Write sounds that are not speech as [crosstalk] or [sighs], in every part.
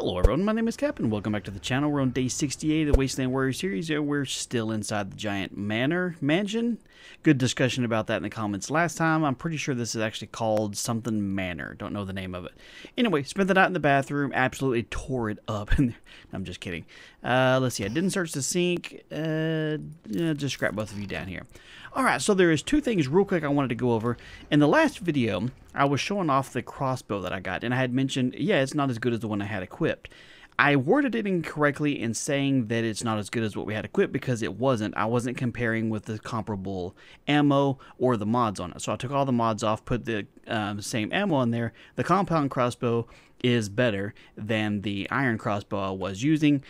Hello everyone, my name is Capp and welcome back to the channel. We're on day 68 of the Wasteland Warrior series and we're still inside the giant manor mansion. Good discussion about that in the comments last time. I'm pretty sure this is actually called something manor. Don't know the name of it. Anyway, spent the night in the bathroom, absolutely tore it up. [laughs] I'm just kidding. Uh, let's see, I didn't search the sink. Uh, just scrap both of you down here. Alright, so there is two things real quick I wanted to go over. In the last video, I was showing off the crossbow that I got, and I had mentioned, yeah, it's not as good as the one I had equipped. I worded it incorrectly in saying that it's not as good as what we had equipped because it wasn't. I wasn't comparing with the comparable ammo or the mods on it. So I took all the mods off, put the um, same ammo in there. The compound crossbow is better than the iron crossbow I was using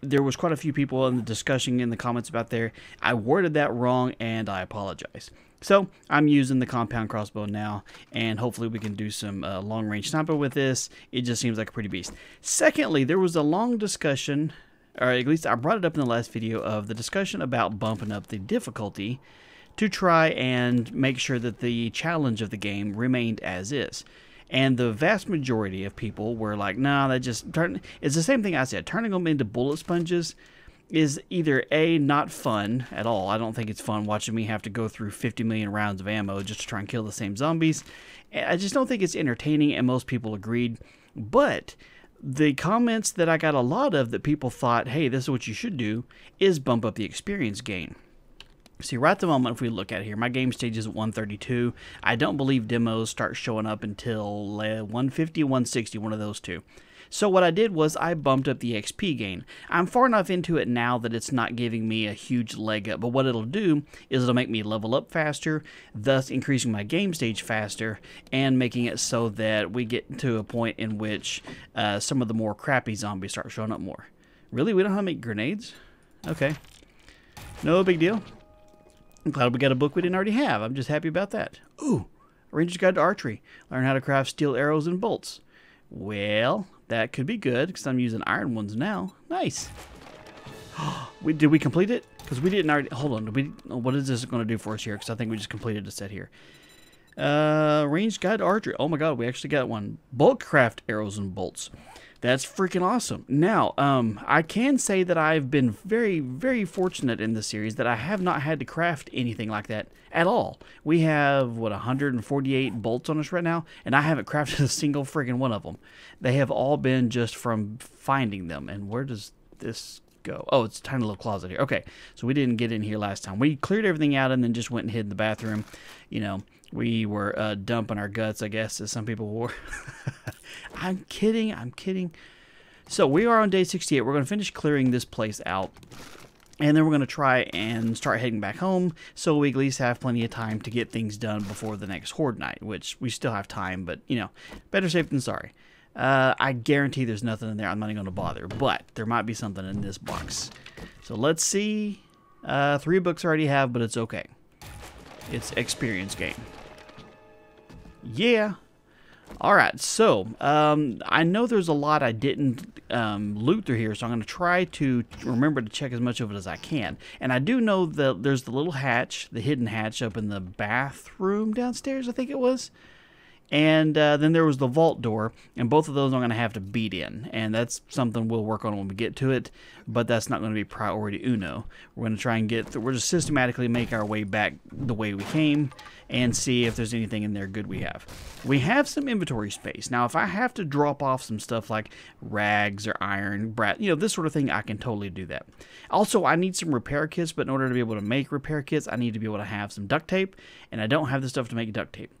there was quite a few people in the discussion in the comments about there. I worded that wrong and I apologize. So I'm using the compound crossbow now, and hopefully we can do some uh, long range sniper with this. It just seems like a pretty beast. Secondly, there was a long discussion, or at least I brought it up in the last video, of the discussion about bumping up the difficulty to try and make sure that the challenge of the game remained as is. And the vast majority of people were like, nah, that just turn. It's the same thing I said. Turning them into bullet sponges is either A, not fun at all. I don't think it's fun watching me have to go through 50 million rounds of ammo just to try and kill the same zombies. I just don't think it's entertaining, and most people agreed. But the comments that I got a lot of that people thought, hey, this is what you should do, is bump up the experience gain. See, right at the moment, if we look at here, my game stage is at 132. I don't believe demos start showing up until 150, 160, one of those two. So what I did was I bumped up the XP gain. I'm far enough into it now that it's not giving me a huge leg up, but what it'll do is it'll make me level up faster, thus increasing my game stage faster, and making it so that we get to a point in which uh, some of the more crappy zombies start showing up more. Really? We don't have to make grenades? Okay. No big deal. I'm glad we got a book we didn't already have. I'm just happy about that. Ooh, Ranger's Guide to Archery. Learn how to craft steel arrows and bolts. Well, that could be good because I'm using iron ones now. Nice. [gasps] we Did we complete it? Because we didn't already... Hold on. We, what is this going to do for us here? Because I think we just completed a set here. Uh, Range Guide to Archery. Oh my god, we actually got one. Bulk craft arrows and bolts. That's freaking awesome. Now, um, I can say that I've been very, very fortunate in this series that I have not had to craft anything like that at all. We have, what, 148 bolts on us right now, and I haven't [laughs] crafted a single freaking one of them. They have all been just from finding them. And where does this go? Oh, it's a tiny little closet here. Okay, so we didn't get in here last time. We cleared everything out and then just went and hid in the bathroom. You know, we were uh, dumping our guts, I guess, as some people were. [laughs] I'm kidding. I'm kidding. So we are on day 68. We're going to finish clearing this place out. And then we're going to try and start heading back home so we at least have plenty of time to get things done before the next Horde night, which we still have time, but, you know, better safe than sorry. Uh, I guarantee there's nothing in there. I'm not even going to bother, but there might be something in this box. So let's see. Uh, three books I already have, but it's okay. It's experience game. Yeah, all right, so um, I know there's a lot I didn't um, loot through here, so I'm going to try to remember to check as much of it as I can. And I do know that there's the little hatch, the hidden hatch up in the bathroom downstairs, I think it was. And uh, then there was the vault door, and both of those I'm going to have to beat in. And that's something we'll work on when we get to it, but that's not going to be priority uno. We're going to try and get, th- we're just systematically make our way back the way we came and see if there's anything in there good we have. We have some inventory space. Now, if I have to drop off some stuff like rags or iron, brat, you know, this sort of thing, I can totally do that. Also, I need some repair kits, but in order to be able to make repair kits, I need to be able to have some duct tape, and I don't have the stuff to make duct tape.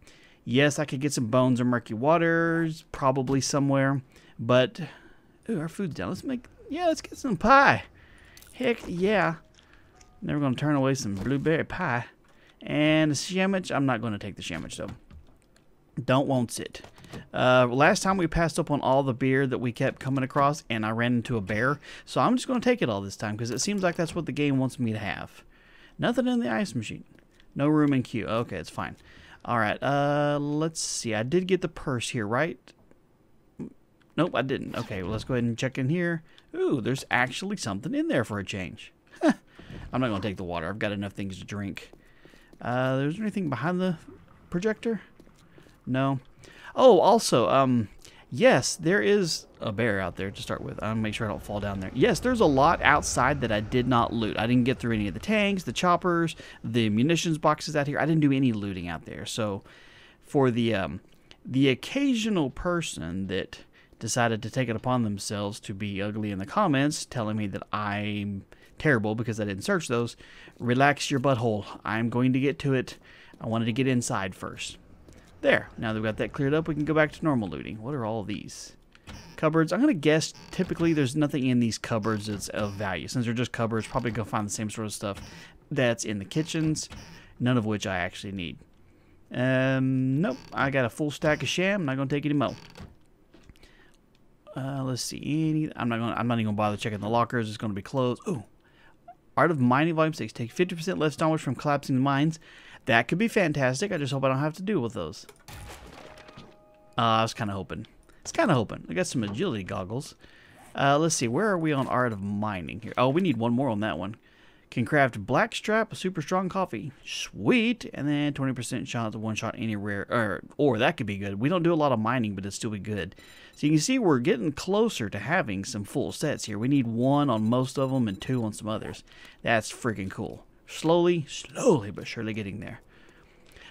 Yes, I could get some bones or murky waters, probably somewhere, but ooh, our food's down. Let's make yeah, let's get some pie. Heck yeah. Never gonna turn away some blueberry pie. And the sandwich, I'm not gonna take the sandwich though. Don't want it. Uh, last time we passed up on all the beer that we kept coming across, and I ran into a bear. So I'm just going to take it all this time because it seems like that's what the game wants me to have. Nothing in the ice machine. No room in queue. Okay, it's fine. All right, uh, let's see. I did get the purse here, right? Nope, I didn't. Okay, well, let's go ahead and check in here. Ooh, there's actually something in there for a change. [laughs] I'm not going to take the water. I've got enough things to drink. Uh, there's anything behind the projector? No. Oh, also, um, Yes, there is a bear out there to start with. I'm make sure I don't fall down there. Yes, there's a lot outside that I did not loot. I didn't get through any of the tanks, the choppers, the munitions boxes out here. I didn't do any looting out there. So, for the um, the occasional person that decided to take it upon themselves to be ugly in the comments, telling me that I'm terrible because I didn't search those, relax your butthole. I'm going to get to it. I wanted to get inside first. There. Now that we've got that cleared up, we can go back to normal looting. What are all these? Cupboards. I'm going to guess typically there's nothing in these cupboards that's of value. Since they're just cupboards, probably go find the same sort of stuff that's in the kitchens, none of which I actually need. Um, nope. I got a full stack of sham. I'm not going to take any more. Uh, let's see. Any, I'm not going. I'm not even going to bother checking the lockers. It's going to be closed. Ooh. Art of Mining Volume 6. Take 50% less damage from collapsing mines. That could be fantastic. I just hope I don't have to deal with those. Uh, I was kind of hoping. It's kind of hoping. I got some agility goggles. Uh, let's see. Where are we on Art of Mining here? Oh, we need one more on that one. Can craft Blackstrap, a super strong coffee. Sweet. And then 20% shot to one shot any rare. Or, or that could be good. We don't do a lot of mining, but it'd still be good. So you can see we're getting closer to having some full sets here. We need one on most of them and two on some others. That's freaking cool. Slowly, slowly, but surely getting there.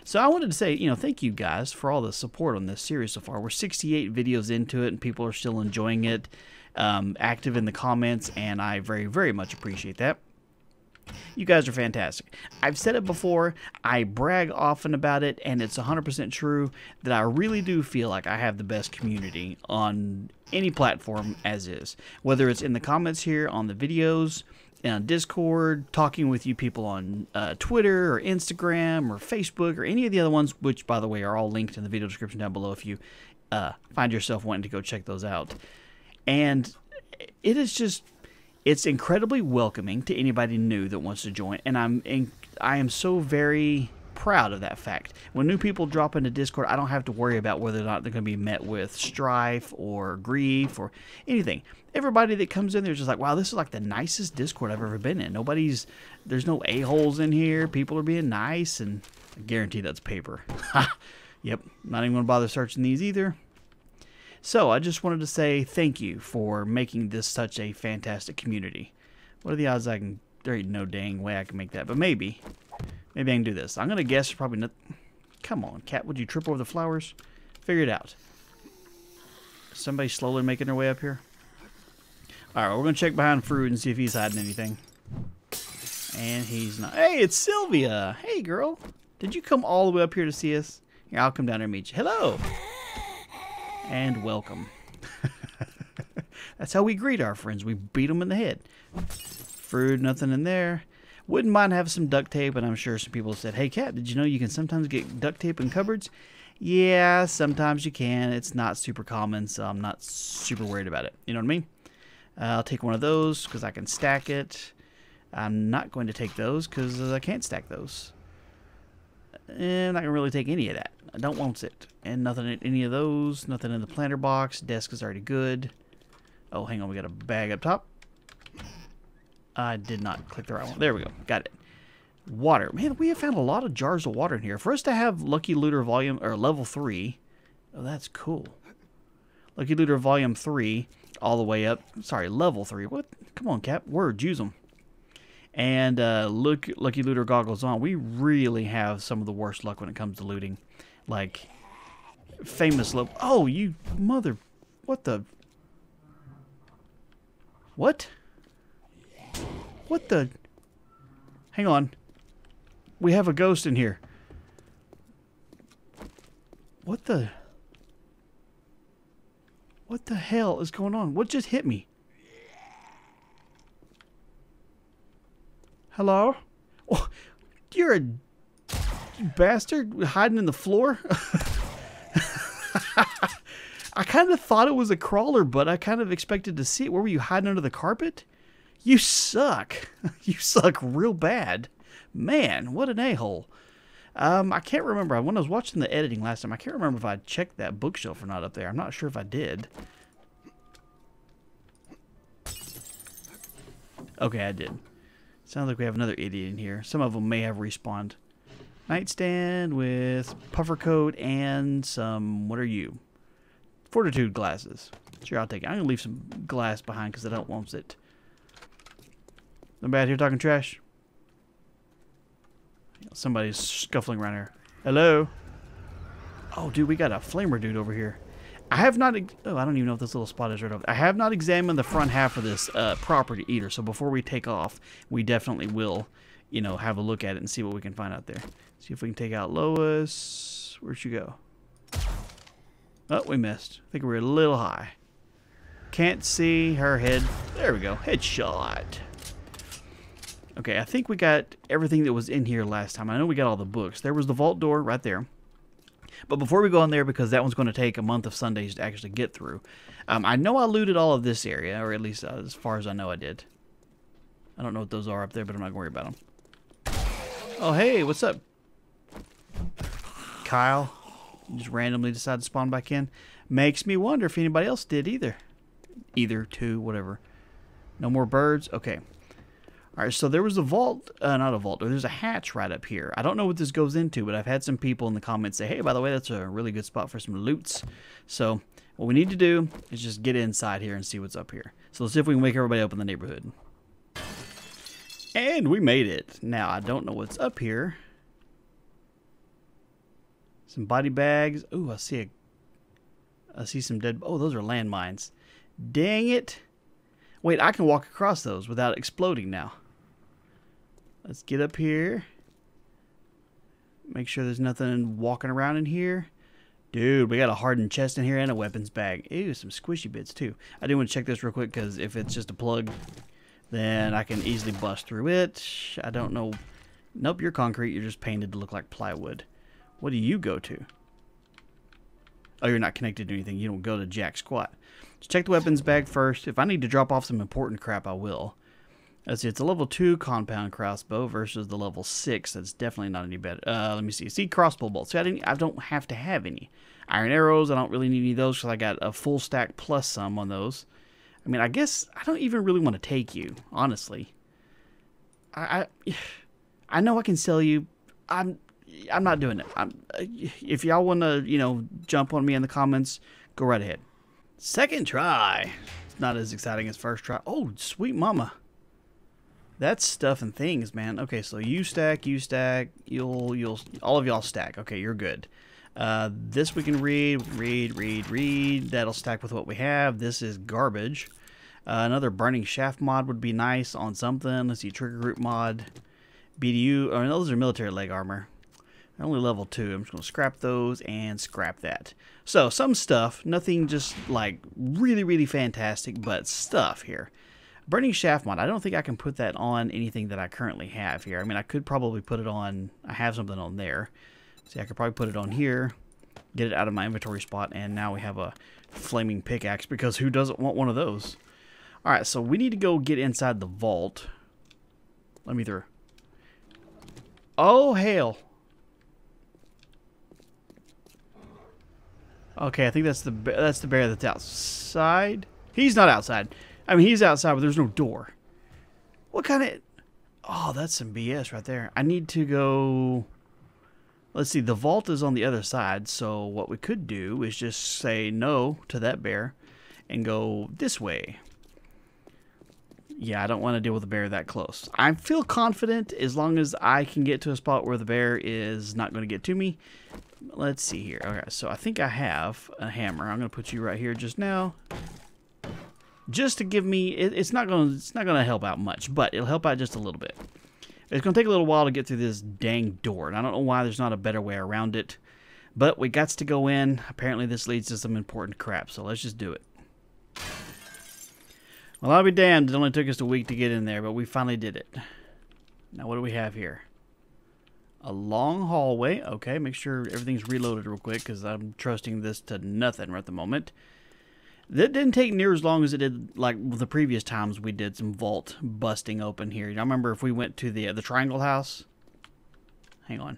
So I wanted to say, you know, thank you guys for all the support on this series so far. We're 68 videos into it, and people are still enjoying it, um, active in the comments, and I very, very much appreciate that. You guys are fantastic. I've said it before, I brag often about it, and it's 100% true that I really do feel like I have the best community on any platform as is. Whether it's in the comments here on the videos, on Discord, talking with you people on uh, Twitter or Instagram or Facebook or any of the other ones, which, by the way, are all linked in the video description down below if you uh, find yourself wanting to go check those out. And it is just it's incredibly welcoming to anybody new that wants to join, and I'm in, I am so very proud of that fact. When new people drop into Discord, I don't have to worry about whether or not they're going to be met with strife or grief or anything. Everybody that comes in there is just like, wow, this is like the nicest Discord I've ever been in. Nobody's, there's no a-holes in here. People are being nice, and I guarantee that's paper. [laughs] yep, not even going to bother searching these either. So I just wanted to say thank you for making this such a fantastic community. What are the odds I can... There ain't no dang way I can make that, but maybe. Maybe I can do this. I'm going to guess probably not... Come on, cat. Would you trip over the flowers? Figure it out. Somebody slowly making their way up here? Alright, we're going to check behind Fruit and see if he's hiding anything. And he's not. Hey, it's Sylvia. Hey, girl. Did you come all the way up here to see us? Here, I'll come down and meet you. Hello and welcome. [laughs] That's how we greet our friends. We beat them in the head. Fruit, nothing in there. Wouldn't mind having some duct tape, and I'm sure some people said, Hey, Capp, did you know you can sometimes get duct tape in cupboards? Yeah, sometimes you can. It's not super common, so I'm not super worried about it. You know what I mean? Uh, I'll take one of those because I can stack it. I'm not going to take those because I can't stack those. And going to really take any of that. I don't want it. And nothing in any of those. Nothing in the planter box. Desk is already good. Oh, hang on. We got a bag up top. I did not click the right one. There we go. [laughs] Got it. Water. Man, we have found a lot of jars of water in here. For us to have Lucky Looter Volume, or Level 3. Oh, that's cool. Lucky Looter Volume 3, all the way up. Sorry, Level 3. What? Come on, Capp. Words. Use them and uh, look Lucky Looter goggles on, we really have some of the worst luck when it comes to looting. Like, famous look. Oh, you mother. What the? What? What the? Hang on. We have a ghost in here. What the? What the hell is going on? What just hit me? Hello? Oh, you're a bastard hiding in the floor? [laughs] I kind of thought it was a crawler, but I kind of expected to see it. Where were you hiding under the carpet? You suck. [laughs] you suck real bad. Man, what an a-hole. Um, I can't remember. When I was watching the editing last time, I can't remember if I checked that bookshelf or not up there. I'm not sure if I did. Okay, I did. Sounds like we have another idiot in here. Some of them may have respawned. Nightstand with puffer coat and some... What are you? Fortitude glasses. Sure, I'll take it. I'm going to leave some glass behind because I don't want it. Nobody out here talking trash? Somebody's scuffling around here. Hello? Oh, dude, we got a flamer dude over here. I have not... Oh, I don't even know if this little spot is right over I have not examined the front half of this uh, property either, so before we take off, we definitely will, you know, have a look at it and see what we can find out there. See if we can take out Lois. Where'd she go? Oh, we missed. I think we are a little high. Can't see her head. There we go. Headshot. Okay, I think we got everything that was in here last time. I know we got all the books. There was the vault door right there. But before we go in there, because that one's going to take a month of Sundays to actually get through, um, I know I looted all of this area, or at least uh, as far as I know I did. I don't know what those are up there, but I'm not going to worry about them. Oh, hey, what's up? Kyle just randomly decided to spawn back in. Makes me wonder if anybody else did either. Either, two, whatever. No more birds? Okay. All right, so there was a vault, uh, not a vault, there's a hatch right up here. I don't know what this goes into, but I've had some people in the comments say, hey, by the way, that's a really good spot for some loots. So what we need to do is just get inside here and see what's up here. So let's see if we can wake everybody up in the neighborhood. And we made it. Now, I don't know what's up here. Some body bags. Ooh, I see a... I see some dead... Oh, those are landmines. Dang it. Wait, I can walk across those without exploding now. Let's get up here. Make sure there's nothing walking around in here. Dude, we got a hardened chest in here and a weapons bag. Ew, some squishy bits too. I do want to check this real quick because if it's just a plug, then I can easily bust through it. I don't know. Nope, you're concrete. You're just painted to look like plywood. What do you go to? Oh, you're not connected to anything. You don't go to jack squat. Check the weapons bag first. If I need to drop off some important crap, I will. Let's see, it's a level 2 compound crossbow versus the level 6. That's definitely not any better. Uh, let me see. See, crossbow bolts. See, I, didn't, I don't have to have any. Iron arrows, I don't really need any of those because I got a full stack plus some on those. I mean, I guess I don't even really want to take you, honestly. I, I, [sighs] I know I can sell you. I'm I'm not doing it. I'm, if y'all want to, you know, jump on me in the comments, go right ahead. Second try. It's not as exciting as first try. Oh, sweet mama. That's stuff and things, man. Okay, so you stack, you stack, you'll, you'll, all of y'all stack. Okay, you're good. Uh, this we can read, read, read, read. That'll stack with what we have. This is garbage. Uh, another burning shaft mod would be nice on something. Let's see, trigger group mod. BDU, oh, those are military leg armor only level 2. I'm just to scrap those and scrap that. So, some stuff. Nothing just, like, really, really fantastic, but stuff here. Burning Shaft mod. I don't think I can put that on anything that I currently have here. I mean, I could probably put it on... I have something on there. See, I could probably put it on here, get it out of my inventory spot, and now we have a flaming pickaxe, because who doesn't want one of those? Alright, so we need to go get inside the vault. Let me through. Oh, hell. Okay, I think that's the that's the bear that's outside. He's not outside. I mean, he's outside, but there's no door. What kind of... Oh, that's some BS right there. I need to go... Let's see, the vault is on the other side, so what we could do is just say no to that bear and go this way. Yeah, I don't want to deal with a bear that close. I feel confident as long as I can get to a spot where the bear is not going to get to me let's see here. Okay, so I think I have a hammer. I'm going to put you right here just now. Just to give me, it, it's not going it's not going to help out much, but it'll help out just a little bit. It's going to take a little while to get through this dang door, and I don't know why there's not a better way around it. But we got to go in. Apparently this leads to some important crap, so let's just do it. Well, I'll be damned. It only took us a week to get in there, but we finally did it. Now, what do we have here? a long hallway. Okay, make sure everything's reloaded real quick because I'm trusting this to nothing right at the moment. That didn't take near as long as it did like the previous times we did some vault busting open here. I remember if we went to the uh, the Triangle House. Hang on.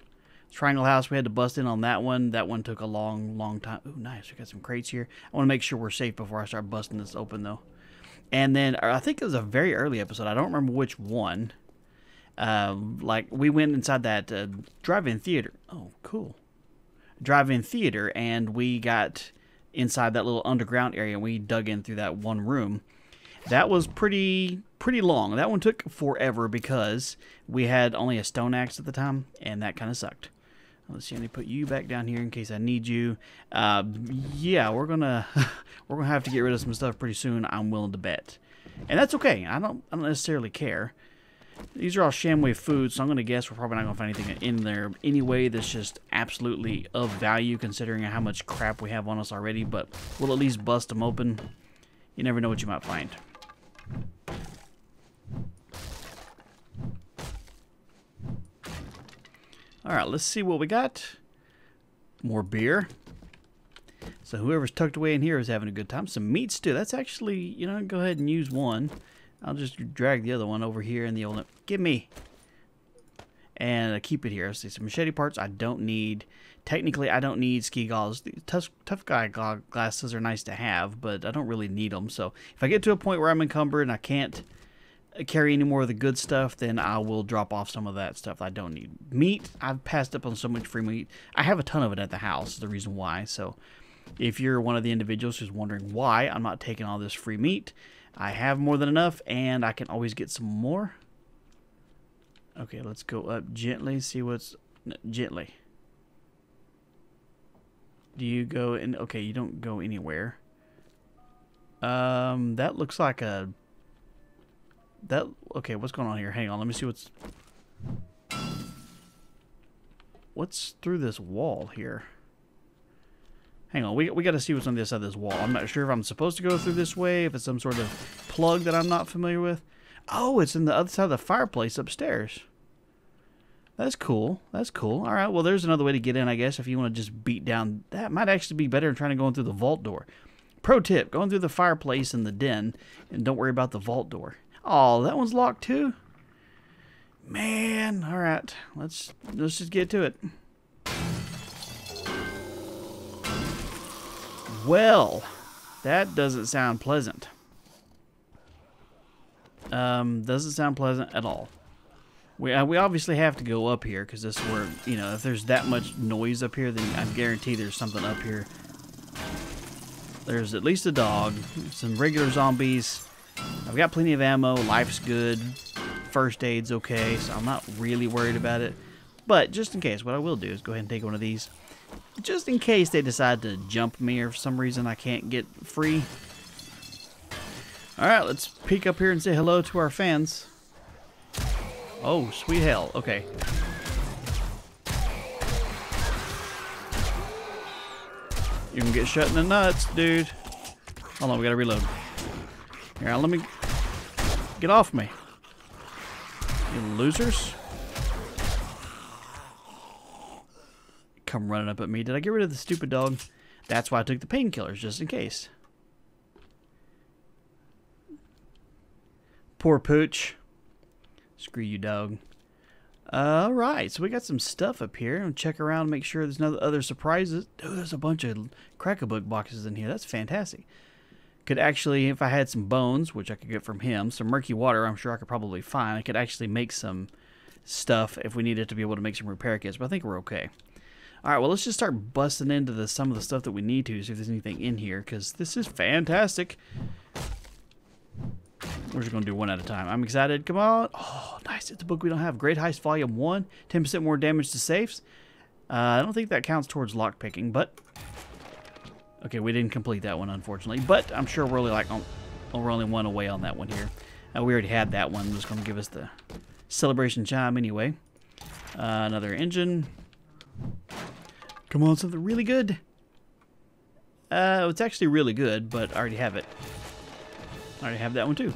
Triangle House, we had to bust in on that one. That one took a long, long time. Ooh, nice. We got some crates here. I want to make sure we're safe before I start busting this open, though. And then, I think it was a very early episode. I don't remember which one. Um, like we went inside that uh, drive-in theater. Oh, cool. Drive-in theater, and we got inside that little underground area. And we dug in through that one room. That was pretty pretty long. That one took forever because we had only a stone axe at the time, and that kind of sucked. Let's see. Let me put you back down here in case I need you. Uh, yeah, we're gonna [laughs] we're gonna have to get rid of some stuff pretty soon. I'm willing to bet, and that's okay. I don't I don't necessarily care. These are all Shamway foods, so I'm gonna guess we're probably not gonna find anything in there anyway that's just absolutely of value considering how much crap we have on us already. But we'll at least bust them open. You never know what you might find. Alright, let's see what we got. More beer. So whoever's tucked away in here is having a good time. Some meat stew. That's actually, you know, go ahead and use one. I'll just drag the other one over here in the old... Give me! And uh, keep it here. I see, some machete parts I don't need. Technically, I don't need ski goggles. Tough, tough guy glasses are nice to have, but I don't really need them. So if I get to a point where I'm encumbered and I can't carry any more of the good stuff, then I will drop off some of that stuff I don't need. Meat, I've passed up on so much free meat. I have a ton of it at the house, Is the reason why. So if you're one of the individuals who's wondering why I'm not taking all this free meat, I have more than enough and I can always get some more. Okay, let's go up gently, see what's gently. Do you go in? Okay, you don't go anywhere. Um, that looks like a that okay what's going on here hang on let me see what's what's through this wall here hang on we, we got to see what's on this side of this wall i'm not sure if i'm supposed to go through this way if it's some sort of plug that i'm not familiar with oh it's in the other side of the fireplace upstairs that's cool that's cool all right well there's another way to get in i guess if you want to just beat down that might actually be better than trying to go in through the vault door pro tip going through the fireplace in the den and don't worry about the vault door Oh, that one's locked too? Man, all right. Let's let's just get to it. Well, that doesn't sound pleasant. Um, doesn't sound pleasant at all. We uh, we obviously have to go up here because this is where you know if there's that much noise up here, then I guarantee there's something up here. There's at least a dog, some regular zombies, I've got plenty of ammo. Life's good. First aid's okay, so I'm not really worried about it. But just in case, what I will do is go ahead and take one of these. Just in case they decide to jump me or for some reason I can't get free. Alright, let's peek up here and say hello to our fans. Oh, sweet hell. Okay. You can get shut in the nuts, dude. Hold on, we gotta reload. Here, let me... Get off me. You losers. Come running up at me. Did I get rid of the stupid dog? That's why I took the painkillers, just in case. Poor Pooch. Screw you, dog. Alright, so we got some stuff up here. And check around, make sure there's no other surprises. Oh, there's a bunch of Crack-a-Book boxes in here. That's fantastic. Could actually, if I had some bones, which I could get from him, some murky water, I'm sure I could probably find. I could actually make some stuff if we needed to be able to make some repair kits, but I think we're okay. Alright, well, let's just start busting into the, some of the stuff that we need to, see if there's anything in here, because this is fantastic. We're just going to do one at a time. I'm excited. Come on. Oh, nice. It's a book we don't have. Great Heist Volume 1. 10% more damage to safes. Uh, I don't think that counts towards lockpicking, but Okay, we didn't complete that one, unfortunately. But I'm sure we're only like on, we're only one away on that one here. Uh, we already had that one. Just going to give us the celebration chime anyway. Uh, another engine. Come on, something really good. Uh, it's actually really good, but I already have it. I already have that one too.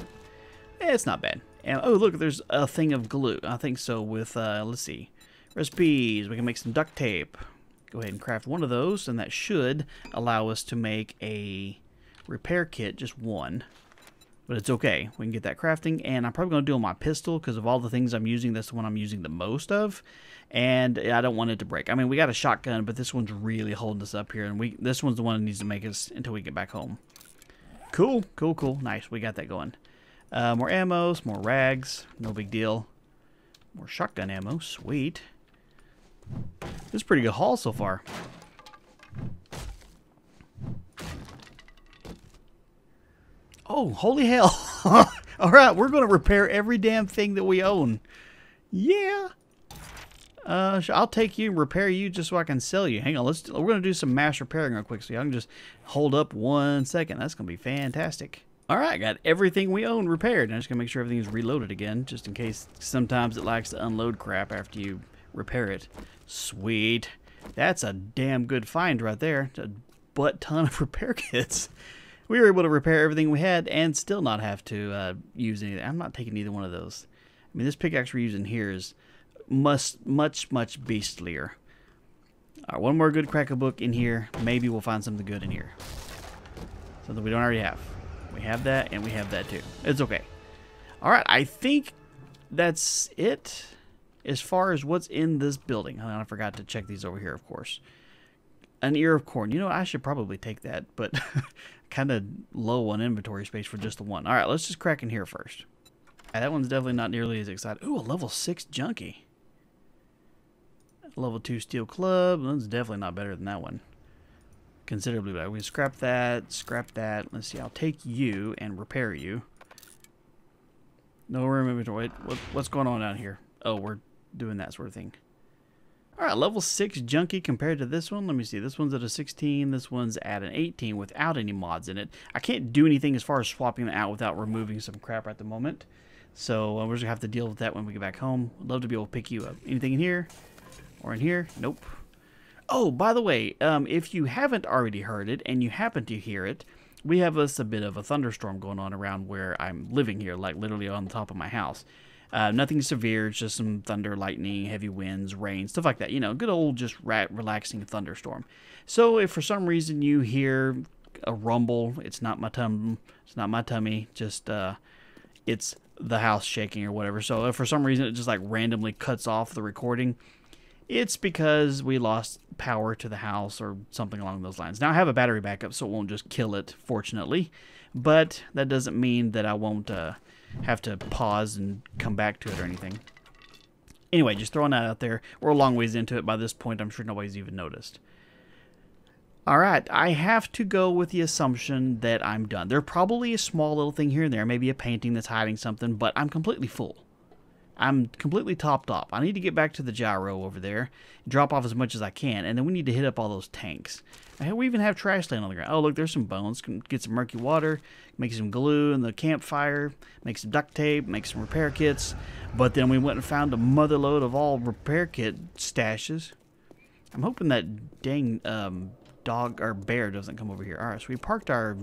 Eh, it's not bad. And oh, look, there's a thing of glue. I think so. With uh, let's see, recipes. We can make some duct tape go ahead and craft one of those, and that should allow us to make a repair kit, just one. But it's okay. We can get that crafting, and I'm probably going to do my pistol, because of all the things I'm using, that's the one I'm using the most of. And I don't want it to break. I mean, we got a shotgun, but this one's really holding us up here, and we this one's the one that needs to make us until we get back home. Cool, cool, cool. Nice, we got that going. Uh, more ammo, more rags, no big deal. More shotgun ammo, sweet. This is pretty good haul so far. Oh, holy hell. [laughs] All right, we're going to repair every damn thing that we own. Yeah. Uh, I'll take you and repair you just so I can sell you. Hang on, let's. We're gonna do some mass repairing real quick, so y'all can just hold up one second. That's gonna be fantastic. All right, got everything we own repaired. I'm just gonna make sure everything is reloaded again, just in case sometimes it likes to unload crap after you repair it. Sweet. That's a damn good find right there. It's a butt ton of [laughs] repair kits. We were able to repair everything we had and still not have to uh, use anything. I'm not taking either one of those. I mean, this pickaxe we're using here is must much much beastlier. All right, one more good Crack-a-Book in here. Maybe we'll find something good in here. Something we don't already have. We have that, and we have that too. It's okay. All right, I think that's it as far as what's in this building. I forgot to check these over here, of course. An ear of corn. You know, I should probably take that, but [laughs] kind of low on inventory space for just the one. All right, let's just crack in here first. that one's definitely not nearly as exciting. Ooh, a level 6 junkie. Level 2 steel club. That's definitely not better than that one. Considerably better. We scrap that, scrap that. Let's see, I'll take you and repair you. No room inventory. What, what's going on down here? Oh, we're doing that sort of thing. Alright, level 6 junkie compared to this one. Let me see. This one's at a 16. This one's at an 18 without any mods in it. I can't do anything as far as swapping it out without removing some crap at the moment. So uh, we're just going to have to deal with that when we get back home. I'd love to be able to pick you up. Anything in here? Or in here? Nope. Oh, by the way, um, if you haven't already heard it and you happen to hear it, we have us a bit of a thunderstorm going on around where I'm living here, like literally on the top of my house. Uh, nothing severe, it's just some thunder, lightning, heavy winds, rain, stuff like that. You know, good old just rat relaxing thunderstorm. So if for some reason you hear a rumble, it's not my tum, it's not my tummy, just uh, it's the house shaking or whatever. So if for some reason it just like randomly cuts off the recording, it's because we lost power to the house or something along those lines. Now I have a battery backup, so it won't just kill it, fortunately. But that doesn't mean that I won't uh, have to pause and come back to it or anything. Anyway, just throwing that out there. We're a long ways into it by this point. I'm sure nobody's even noticed. All right, I have to go with the assumption that I'm done. There probably a small little thing here and there, maybe a painting that's hiding something, but I'm completely full. I'm completely topped off. I need to get back to the gyro over there, drop off as much as I can, and then we need to hit up all those tanks. We even have trash laying on the ground. Oh, look, there's some bones. Can get some murky water, make some glue in the campfire, make some duct tape, make some repair kits. But then we went and found a mother load of all repair kit stashes. I'm hoping that dang um, dog or bear doesn't come over here. All right, so we parked our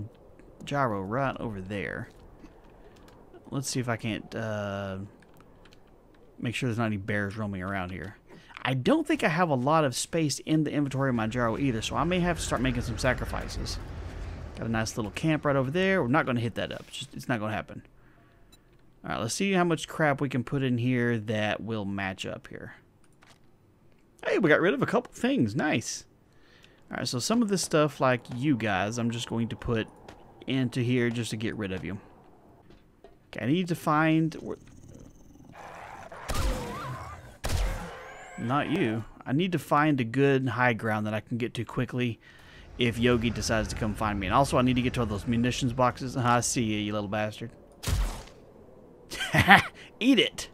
gyro right over there. Let's see if I can't... Uh, make sure there's not any bears roaming around here. I don't think I have a lot of space in the inventory of my gyro either, so I may have to start making some sacrifices. Got a nice little camp right over there. We're not going to hit that up. It's, just, it's not going to happen. All right, let's see how much crap we can put in here that will match up here. Hey, we got rid of a couple things. Nice. All right, so some of this stuff, like you guys, I'm just going to put into here just to get rid of you. Okay, I need to find... Not you. I need to find a good high ground that I can get to quickly if Yogi decides to come find me. And also, I need to get to all those munitions boxes. Ah, I see you, you little bastard. [laughs] Eat it!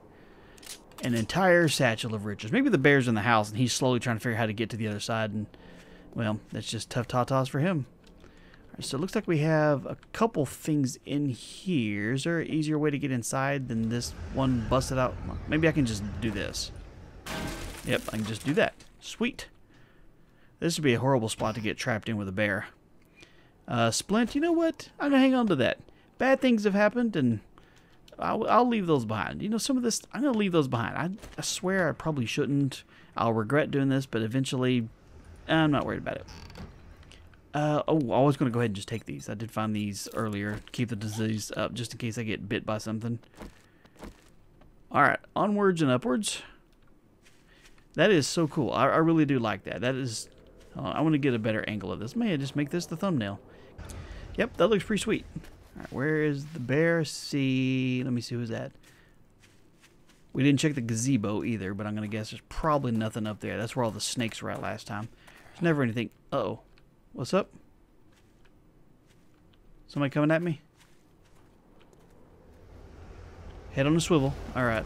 An entire satchel of riches. Maybe the bear's in the house and he's slowly trying to figure out how to get to the other side. And, well, that's just tough tatas for him. so it looks like we have a couple things in here. Is there an easier way to get inside than this one busted out? Maybe I can just do this. Yep, I can just do that. Sweet. This would be a horrible spot to get trapped in with a bear. Uh, Splint, you know what? I'm going to hang on to that. Bad things have happened, and I'll, I'll leave those behind. You know, some of this, I'm going to leave those behind. I, I swear I probably shouldn't. I'll regret doing this, but eventually, I'm not worried about it. Uh, oh, I was going to go ahead and just take these. I did find these earlier. Keep the disease up just in case I get bit by something. Alright, onwards and upwards. That is so cool. I, I really do like that. That is... Uh, I want to get a better angle of this. May I just make this the thumbnail? Yep, that looks pretty sweet. Alright, where is the bear? See... Let me see who's that. We didn't check the gazebo either, but I'm going to guess there's probably nothing up there. That's where all the snakes were at last time. There's never anything... Uh oh What's up? Somebody coming at me? Head on a swivel. All right.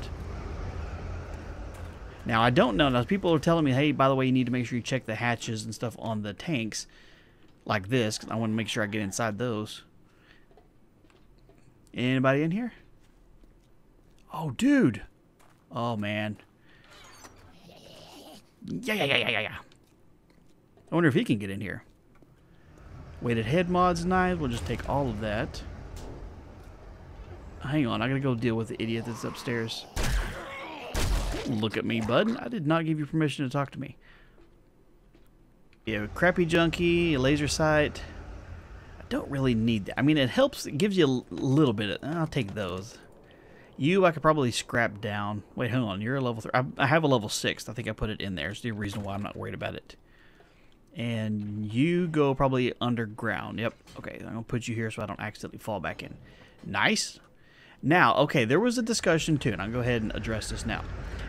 Now, I don't know. Now, people are telling me, hey, by the way, you need to make sure you check the hatches and stuff on the tanks like this. Because I want to make sure I get inside those. Anybody in here? Oh, dude. Oh, man. Yeah, yeah, yeah, yeah, yeah. I wonder if he can get in here. Weighted head mods nice. We'll just take all of that. Hang on, I gotta go deal with the idiot that's upstairs. Look at me, bud. I did not give you permission to talk to me. Yeah, crappy junkie, a laser sight. I don't really need that. I mean, it helps. It gives you a little bit. Of, I'll take those. You, I could probably scrap down. Wait, hang on. You're a level three. I, I have a level six. I think I put it in there. It's the reason why I'm not worried about it. And you go probably underground. Yep. Okay, I'm going to put you here so I don't accidentally fall back in. Nice. Now, okay, there was a discussion too, and I'll go ahead and address this now,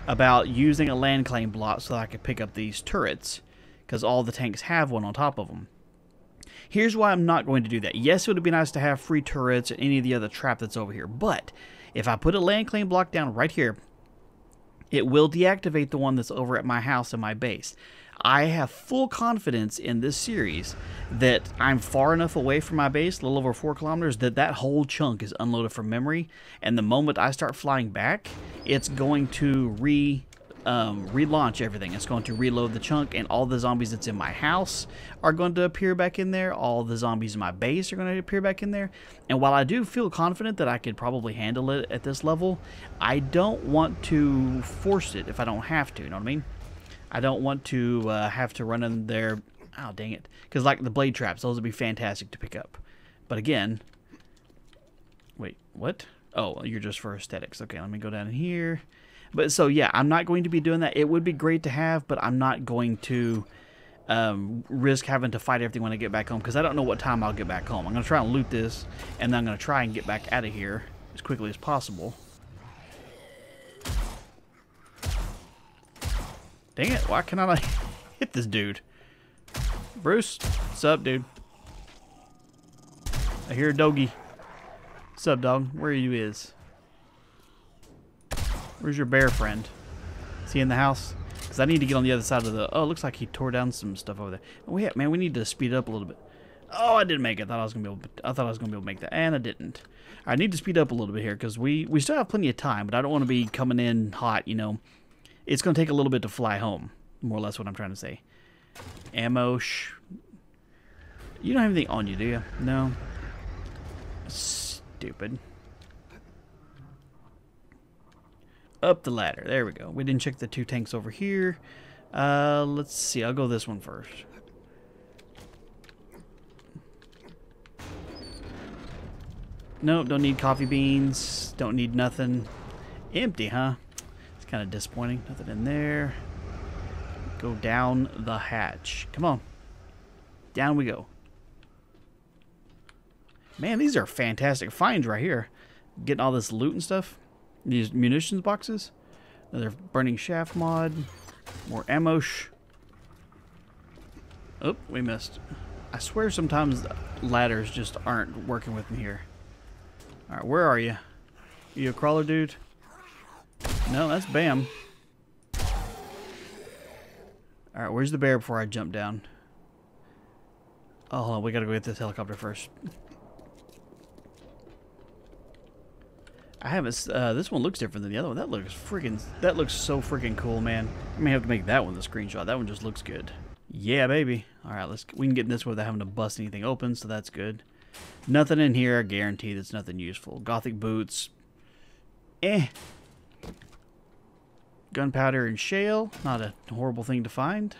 about using a land claim block so I could pick up these turrets, because all the tanks have one on top of them. Here's why I'm not going to do that. Yes, it would be nice to have free turrets and any of the other trap that's over here, but if I put a land claim block down right here, it will deactivate the one that's over at my house and my base. I have full confidence in this series that I'm far enough away from my base, a little over four kilometers, that that whole chunk is unloaded from memory. And the moment I start flying back, it's going to re um, relaunch everything. It's going to reload the chunk, and all the zombies that's in my house are going to appear back in there. All the zombies in my base are going to appear back in there. And while I do feel confident that I could probably handle it at this level, I don't want to force it if I don't have to. You know what I mean? I don't want to uh, have to run in there. Oh, dang it. Because, like, the blade traps, those would be fantastic to pick up. But again... Wait, what? Oh, you're just for aesthetics. Okay, let me go down here. But so, yeah, I'm not going to be doing that. It would be great to have, but I'm not going to um, risk having to fight everything when I get back home because I don't know what time I'll get back home. I'm going to try and loot this, and then I'm going to try and get back out of here as quickly as possible. Dang it, why can I [laughs] hit this dude? Bruce, what's up, dude? I hear a doggy. What's up, dog? Where are you is? Where's your bear friend? Is he in the house? Because I need to get on the other side of the... Oh, looks like he tore down some stuff over there. Oh, yeah, man, we need to speed up a little bit. Oh, I didn't make it. I thought I was gonna be able. To, I thought I was gonna be able to make that, and I didn't. I need to speed up a little bit here because we we still have plenty of time, but I don't want to be coming in hot. You know, it's going to take a little bit to fly home. More or less what I'm trying to say. Ammo. You don't have anything on you, do you? No. Stupid. Up the ladder. There we go. We didn't check the two tanks over here. Uh, let's see. I'll go this one first. Nope, don't need coffee beans. Don't need nothing. Empty, huh? Kind of disappointing. Nothing in there. Go down the hatch. Come on. Down we go. Man, these are fantastic finds right here. Getting all this loot and stuff. These munitions boxes. Another burning shaft mod. More ammo. Oh, we missed. I swear sometimes ladders just aren't working with me here. Alright, where are you? You a crawler dude? No, that's Bam. Alright, where's the bear before I jump down? Oh, hold on, we gotta go get this helicopter first. I haven't, uh, this one looks different than the other one. That looks freaking, that looks so freaking cool, man. I may have to make that one the screenshot. That one just looks good. Yeah, baby. Alright, let's, we can get in this without having to bust anything open, so that's good. Nothing in here, I guarantee that's nothing useful. Gothic boots. Eh. Gunpowder and shale, not a horrible thing to find.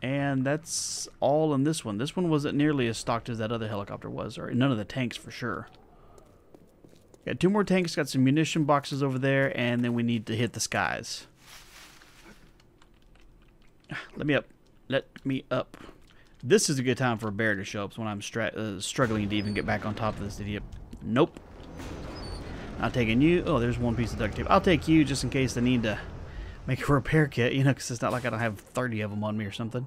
And that's all in this one. This one wasn't nearly as stocked as that other helicopter was, or none of the tanks for sure. Got two more tanks, got some munition boxes over there, and then we need to hit the skies. Let me up. Let me up. This is a good time for a bear to show up when I'm uh, struggling to even get back on top of this idiot. Nope. Not taking you. Oh, there's one piece of duct tape. I'll take you just in case I need to make a [laughs] repair kit, you know, because it's not like I don't have 30 of them on me or something.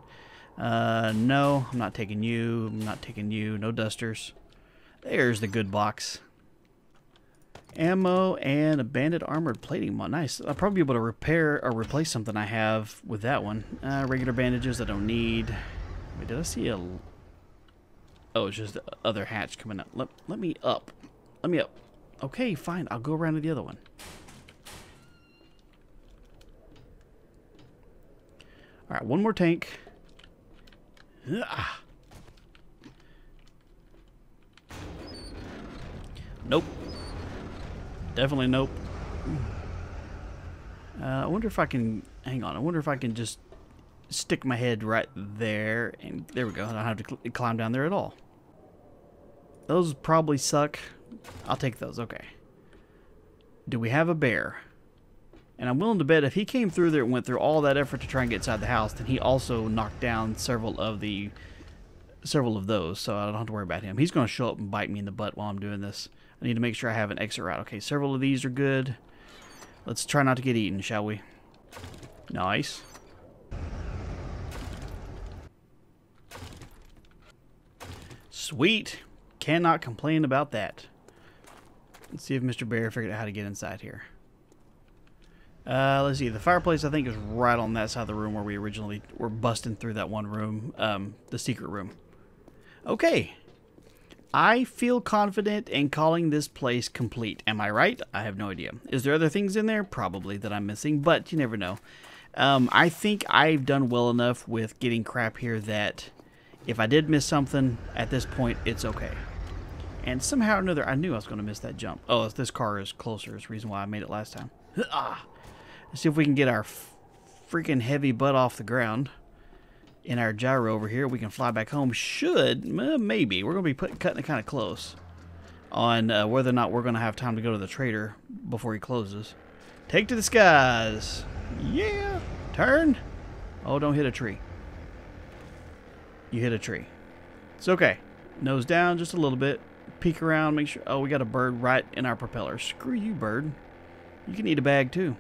Uh, no, I'm not taking you. I'm not taking you. No dusters. There's the good box. Ammo and a banded armored plating. Nice. I'll probably be able to repair or replace something I have with that one. Uh, regular bandages I don't need. Wait, did I see a... Oh, it's just the other hatch coming up. Let, let me up. Let me up. Okay, fine. I'll go around to the other one. Alright, one more tank. Ah. Nope. Definitely nope. Uh, I wonder if I can... Hang on. I wonder if I can just stick my head right there. And there we go. I don't have to cl climb down there at all. Those probably suck. I'll take those. Okay. Do we have a bear? And I'm willing to bet if he came through there and went through all that effort to try and get inside the house, then he also knocked down several of the several of those, so I don't have to worry about him. He's going to show up and bite me in the butt while I'm doing this. I need to make sure I have an exit route. Okay, several of these are good. Let's try not to get eaten, shall we? Nice. Sweet. Cannot complain about that. Let's see if Mr. Bear figured out how to get inside here. Uh, let's see. The fireplace, I think, is right on that side of the room where we originally were busting through that one room, um, the secret room. Okay. I feel confident in calling this place complete. Am I right? I have no idea. Is there other things in there? Probably that I'm missing, but you never know. Um, I think I've done well enough with getting crap here that if I did miss something at this point, it's okay. And somehow or another, I knew I was going to miss that jump. Oh, this car is closer. It's the reason why I made it last time. [laughs] ah. Let's see if we can get our freaking heavy butt off the ground in our gyro over here. We can fly back home. Should, maybe. We're going to be put, cutting it kind of close on uh, whether or not we're going to have time to go to the trader before he closes. Take to the skies. Yeah. Turn. Oh, don't hit a tree. You hit a tree. It's okay. Nose down just a little bit. Peek around, make sure. Oh, we got a bird right in our propeller. Screw you, bird. You can eat a bag, too.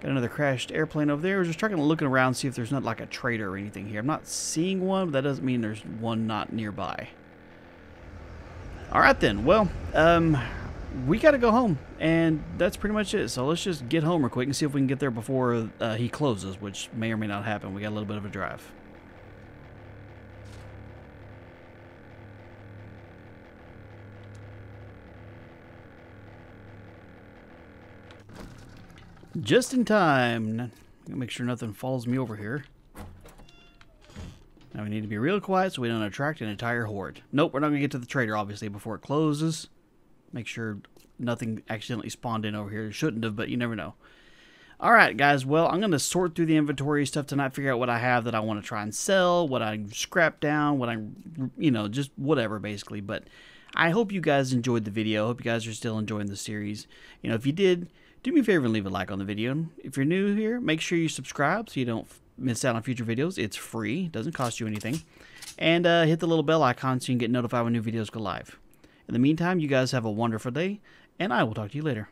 Got another crashed airplane over there. Was just trying to look around, see if there's not like a trader or anything here. I'm not seeing one, but that doesn't mean there's one not nearby. Alright then, well, um, we gotta go home, and that's pretty much it. So let's just get home real quick and see if we can get there before uh, he closes, which may or may not happen. We got a little bit of a drive. Just in time. Make sure nothing falls me over here. Now we need to be real quiet so we don't attract an entire horde. Nope, we're not going to get to the trader, obviously, before it closes. Make sure nothing accidentally spawned in over here. It shouldn't have, but you never know. Alright, guys. Well, I'm going to sort through the inventory stuff tonight, figure out what I have that I want to try and sell, what I scrap down, what I, you know, just whatever, basically. But I hope you guys enjoyed the video. I hope you guys are still enjoying the series. You know, if you did, do me a favor and leave a like on the video. If you're new here, make sure you subscribe so you don't miss out on future videos. It's free, doesn't cost you anything. And uh, hit the little bell icon so you can get notified when new videos go live. In the meantime, you guys have a wonderful day, and I will talk to you later.